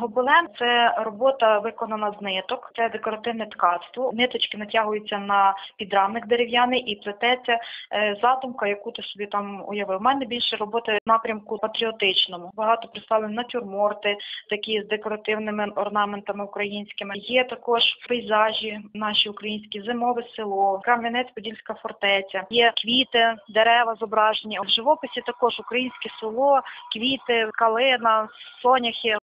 Гобелен це робота виконана з ниток, це декоративне ткацтво. Ниточки натягуються на підрамник дерев'яний і плететься е, задумка, яку ти собі там уявив. У мене більше роботи в напрямку патріотичному. Багато представлені натюрморти, такі з декоративними орнаментами українськими. Є також пейзажі наші українські, зимове село, Кам'янець-Подільська фортеця. Є квіти, дерева зображені. В живописі також українське село, квіти, калина, соняхи.